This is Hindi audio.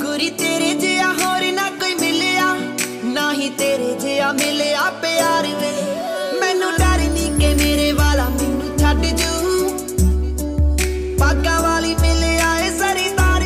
ਗੁਰੀ ਤੇਰੇ ਜਿਹਾ ਹੋਰ ਨਾ ਕੋਈ ਮਿਲਿਆ ਨਾ ਹੀ ਤੇਰੇ ਜਿਹਾ ਮਿਲਿਆ